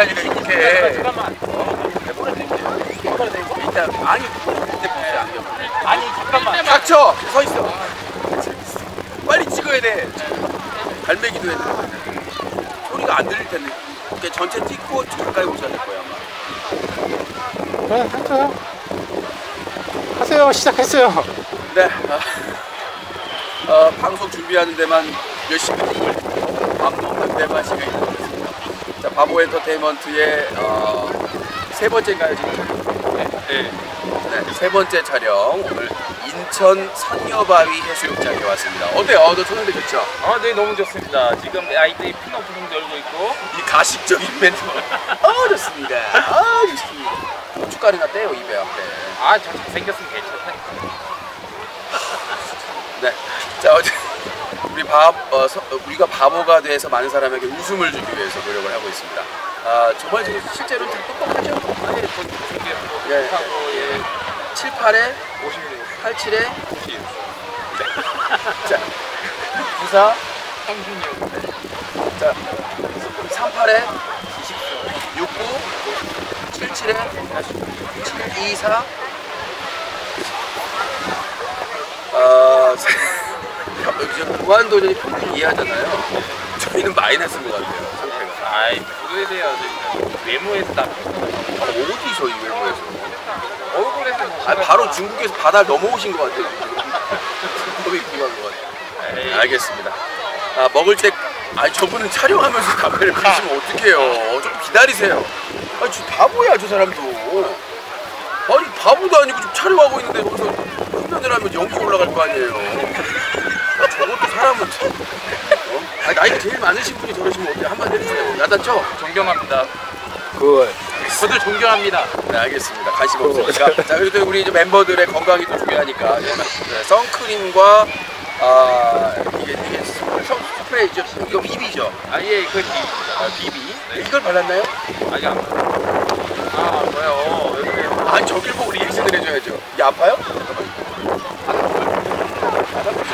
보자니까 이렇게. 잠깐만. 일단 아니 잠깐만. 닥쳐 서 있어. 빨리 찍어야 돼. 갈매기도 해. 소리가 안 들릴 텐데. 이렇게 전체 찍고 가까이 오셔야 될 거야 아마. 네, 할까요? 하세요. 시작했어요. 네. 어, 어, 방송 준비하는 데만 열심히 밥 먹는 데만 시간이. 자, 바보 엔터테인먼트의 어, 세 번째인가요 지금? 네. 네, 세 번째 촬영 오늘 인천 상여바위 해수욕장에 왔습니다. 어때요? 어, 너 조성대 좋죠? 아, 네 너무 좋습니다. 지금 아이들이 핀오프도 열고 있고. 이 가식적인 멘트. 어 좋습니다. 아 좋습니다. 고춧가루나 떼요 입에 앞에. 아, 저 잘생겼으면 괜찮다니까. 네. 자 어제 우리 바 어, 서- 어, 우리가 바보가 돼서 많은 사람에게 웃음을 주기 위해서 노력을 하고 있습니다. 아 정말 지금 실제로는 다 똑똑하죠? 아니, 저 잘생겼고. 예. 하고 예. 7, 8에 56, 8, 7에 90, 자 9, 4, 36. 자 3, 8에 6, 9, 7, 7에 7, 2, 4 어, 여기 지금 무한도전이 평균 이하잖아요. 저희는 마이너스인 것 같아요. 상태가. 아이, 돼요. 지금 외모에서 나 아, 어디 저희 외모에서? 얼굴에서 아, 바로 중국에서 바다를 넘어오신 것 같아요. 너무 궁금한 것 같아요. 에이, 알겠습니다. 아, 먹을 때, 아, 저분은 촬영하면서 담배를 피시면 어떡해요. 좀 기다리세요. 아, 저 바보야, 저 사람도. 아니, 바보도 아니고 좀 촬영하고 있는데 거기서 흡연을 하면 연기 올라갈 거 아니에요. 아, 저것도 사람은 참. 어? 아, 나이가 제일 많으신 분이 저러시면 어때요? 한마디 해주세요. 야단쳐? 존경합니다. Good. 저도 존경합니다. 네, 알겠습니다. 관심 없으니까. 자, 그래도 우리 멤버들의 건강이 또 중요하니까. 네, 선크림과, 아, 이게, 이게 sun spray죠. 이거 비비죠. 아예 그 아, 비비. 이걸 발랐나요? 아니 안. 아 뭐요? 왜 그래? 아, 저길 보고 리액션을 해줘야죠. 이게 아파요? 알아보죠.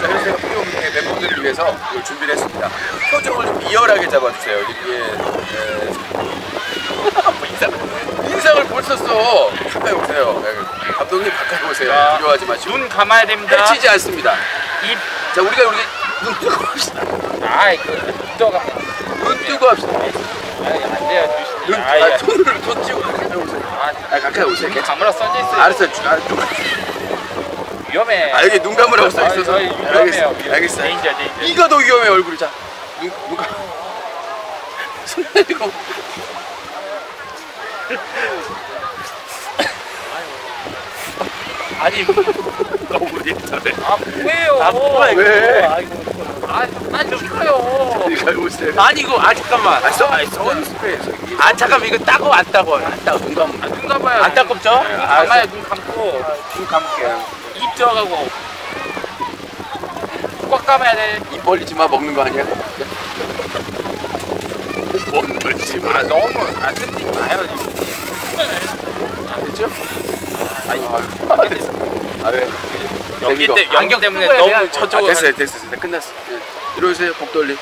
자, 그래서 제가 프리오브의 멤버들을 위해서 이걸 준비를 했습니다. 표정을 좀 리얼하게 잡아주세요. 이게, 예. 뭐 인상, 인상을 벌써 써. 가까이 오세요. 예, 감독님 가까이 오세요. 자, 두려워하지 마시고. 눈 감아야 됩니다. 해치지 않습니다. 입. 자, 우리가 우리 눈 뜨고 합시다. 아이 그 떠가. 눈 뜨고 합시다. 아이 안 돼요 눈. 아이 아, 손을 손 쥐고 가까이 오세요. 아, 아, 가까이 오세요. 눈 괜찮아. 감으라 써져 있어요. 알았어요. 주- 아, 눈, 위험해. 아, 여기 눈 감으라고 써 있어서. 아이, 위험해요. 알겠어요. 위험. 알겠어요. 데인저 데인저. 이가 더 위험해 얼굴이 자. 눈, 눈 감. 손 내리고. 아니 너무 리얼해. 아 뭐예요? 아, 뭐야, 이거. 왜? 아이고. 아, 난 찍어요. 가까이 오세요. 아니, 이거, 아, 잠깐만. 아, 써, 아. 아, 잠깐만. 이거 따고 안 따고. 안 따고. 눈 감. 아, 눈 감아요. 안 따갑죠? 눈 감아요. 눈 감고 눈 감을게요. 입 들어가고 꽉 감아야 돼. 입 벌리지 마 먹는 거 아니야? 뭔 벌리지 마. 아 너무 안 뜯지 마요. 됐죠? 아니 아, 됐어. 아, 왜? 연기 때 없- 연기 때문에 너무 돼요. 아, 저쪽으로 됐어요, 됐어요, 됐어요. 끝났어. 예. 이러세요, 복돌리.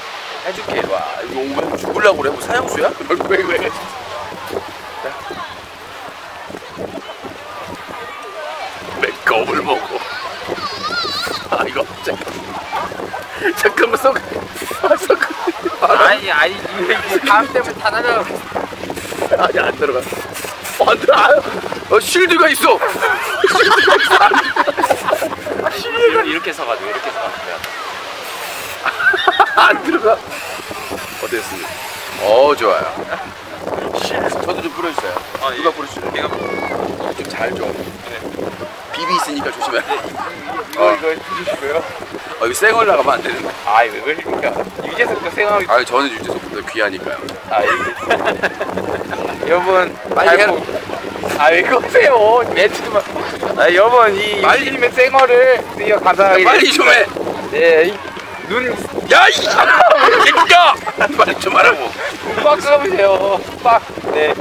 해줄게. 와, 이거 오면 죽으려고 그래. 뭐 사형수야? 왜, 왜, 왜? 맥겁을 먹어. 아, 이거 잠깐. 잠깐만, 썩. 아, 썩. 아, 아니 아니 이게 다음 때문에 다 날려. 아니, 안 들어가. 어, 안 들어가. 어, 쉴드가 있어. 쉴드가 이렇게, 서가지고 이렇게 서가지고. 안 들어가. 어땠습니까? 어 좋아요. 저도 좀 뿌려주세요. 아, 누가 예. 뿌려주세요? 내가 좀잘 좀. 네. 비비 있으니까 조심해. 이거 이거 해주시고요. 어, 이거 생얼 나가면 안 되는데. 아이 왜 그러십니까? 유재석도 생각하기. 아 저는 유재석보다 귀하니까요. 아 예. 여러분 빨리 잘 해라. 보- 아, 왜 그러세요? 멘트만. 아, 여러분, 이 빨리. 유진님의 생얼을 드디어 감사하게 빨리 좀 해. 네, 이 눈, 야 이. 개구야. 빨리 좀 하라고. 빡 감으세요. 빡. 네.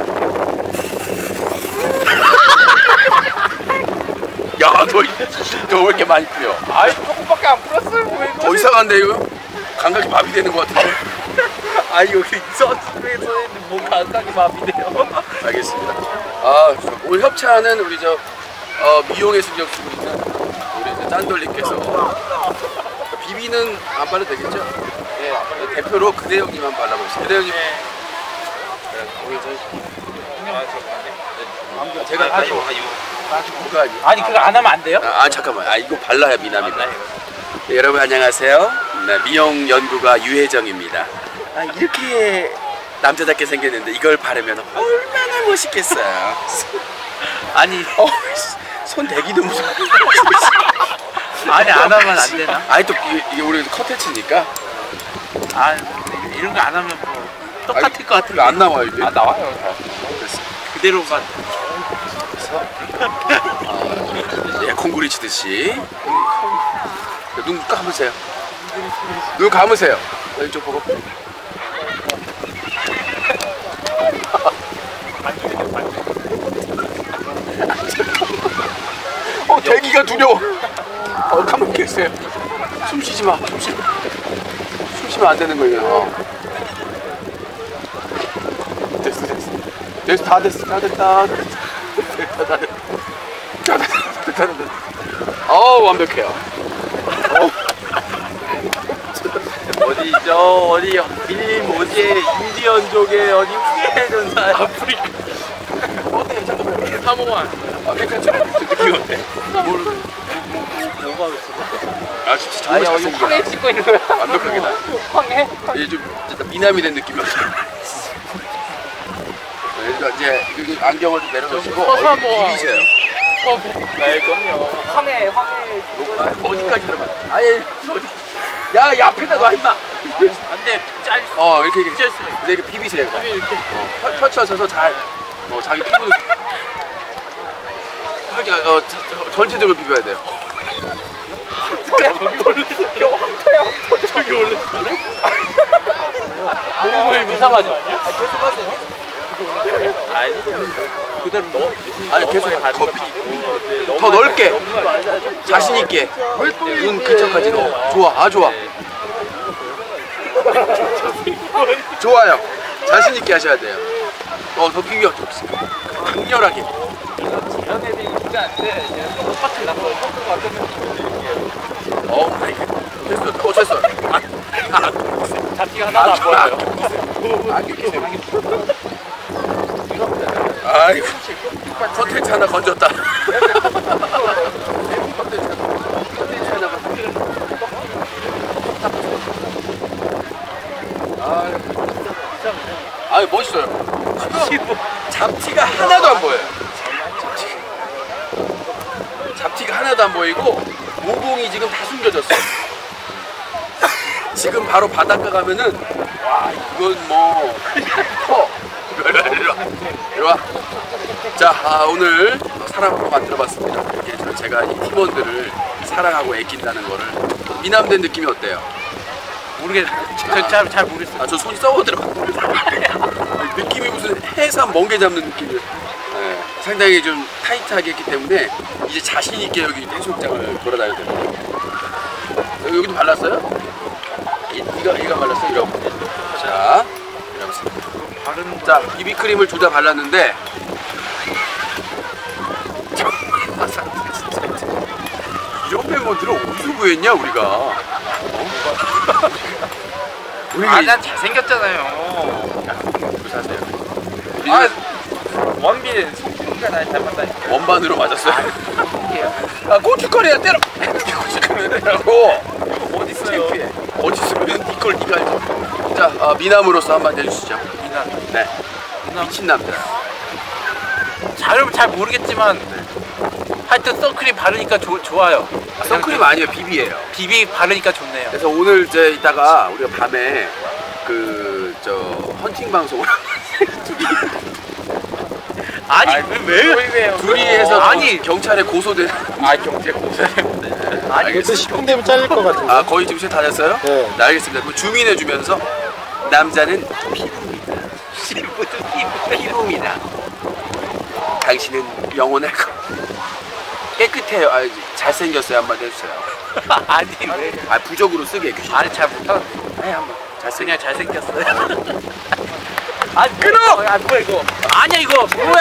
야너너왜 이렇게 많이 뿌려? 아이, 조금밖에 안 풀었어요. 왜더 그러세요? 이상한데 이거 감각이 마비되는 것 같은데. 아 여기 서스에서 뭐 감각이 마비돼요. 알겠습니다. 아, 오늘 협찬은 우리 저 어, 미용에 신경 쓰고 있는 우리 이제 짠돌님께서 비비는 안 발라도 되겠죠? 예, 대표로 그대 형님만 발라보세요. 그대 형님. 네, 오늘 저 네, 제가 다시 뭐가 아니? 아니 그거 안 하면 안 돼요? 아, 아, 잠깐만. 아 이거 발라야 미남이다. 네, 여러분 안녕하세요. 네, 미용 연구가 유혜정입니다. 아, 이렇게 남자답게 생겼는데 이걸 바르면 얼마나 멋있겠어요. 아니 어, 손 대기도 무서워. 아니 안 하면 안 되나? 아니 또 이게, 이게 우리 컨텐츠니까 아 이런 거 안 하면 뭐 똑같을 것 같은데. 안 나와요 이제. 아 나와요. 됐어. 그대로만. 예, 콩구리 치듯이. 눈 감으세요. 눈 감으세요. 왼쪽 보고. 어, 대기가 두려워. 어, 가만히 계세요. 숨 쉬지 마. 숨 쉬. 숨 쉬면 안 되는 거예요. 어. 됐어, 됐어. 됐어, 다 됐어, 다 됐다. 됐다, 다 됐다. 다 됐다, 됐다. 어우, 완벽해요. 어우. 어디죠? 어디 빌림 어디에 인디언족의 어디 후예전 사 아프리카 어때? 잠깐만. 사모안 아, 괜찮죠? 느낌 어때? 뭐가 있어? 아, 진짜 정말 아니 잘생긴. 황해 찍고 있는 거야. 완벽하게 나. 황해? 이제 좀 진짜 미남이 된 느낌이었어. 그러니까 이제 여기 안경을 좀 내려놓으시고 얼굴 뭐. 비비세요. 네 그럼요. 황해 황해. 아, 어디까지 들어가? 아예 어디? 야, 이 앞에다 놔 임마. 안돼 짤. 어, 이렇게 이렇게. 짤 수. 근데 이렇게 비비세요. 이렇게. 어, 펴- 펼쳐져서 잘, 어, 자기 피부도 이렇게 어, 저- 저- 전체적으로 비벼야 돼요. 저기 올래. 너무 이상하죠? 아니 그대로 넣어. 아니 계속 더, 더 넓게 자신 있게 눈 근처까지 넣어. 좋아, 아 좋아. 좋아요. 자신 있게 하셔야 돼요. 어, 더 비벼. 강렬하게. 안 어, 됐어. 어, 됐어. 아, 잡티가 하나도 안 보여요. 아, 세요. 아이고, 컨텐츠 하나 건졌다. 컨텐츠 하나 건졌다. 아, 멋있어요. 잡티가 하나도 안 보여요. 잡티가 하나도 안 보이고 모공이 지금 다 숨겨졌어요. 지금 바로 바닷가 가면은 와 이건 뭐 커. 이리 와, 이리 와. 이리 와. 자 아, 오늘 한번 만들어봤습니다. 이렇게 저- 제가 이 팀원들을 사랑하고 애낀다는 거를 미남된 느낌이 어때요? 모르겠. 저잘 잘 모르겠어. 아저 손이 썩어 들어가. 느낌이 무슨 해삼 멍게 잡는 느낌이에요. 네, 상당히 좀 타이트하게 했기 때문에 이제 자신 있게 여기 해수욕장을 돌아다녀야 됩니다. 여기- 여기도 발랐어요? 이, 이거 이거 발랐어 이러고. 자, 자 비비크림을 둘다 발랐는데 이런 멤버들을 어디서 구했냐 우리가? 어? 우리가 이- 아난 잘생겼잖아요. 사세요. 아 원빈 손가 날 닮았다니까. 원반으로 맞았어요. 아 고춧가루야 때려. 고춧가루야 때라고. 어디 창피해. 어디 있으면 네가 알지. 자 아, 미남으로서 한마디 해주시죠. 미나. 네. 미친 남자. 잘, 잘 모르겠지만 하여튼 선크림 바르니까 조, 좋아요. 아, 선크림 아니에요 비비예요. 비비 바르니까 좋네요. 그래서 오늘 이제 이따가 우리가 밤에 그 저 헌팅 방송을 아니 왜? 왜? 둘이 해서 아니 경찰에 고소된. 아 경제 고소해. 아니 그래도 10분 되면 잘릴 것 같은데. 아 거의 지금 다 됐어요? 네. 네 알겠습니다. 그럼 주민해 주면서 남자는 피부입니다. 피부도 피부. 피부입니다. 당신은 영원할 거. 깨끗해요. 아, 잘생겼어요. 한마디 해주세요. 아니 왜? 아, 부적으로 쓰게. 귀신. 아니 잘 못하는데. 아니, 한번. 그냥 잘생겼어요. 아 끊어! 아 뭐야 이거? 아니야 이거 뭐야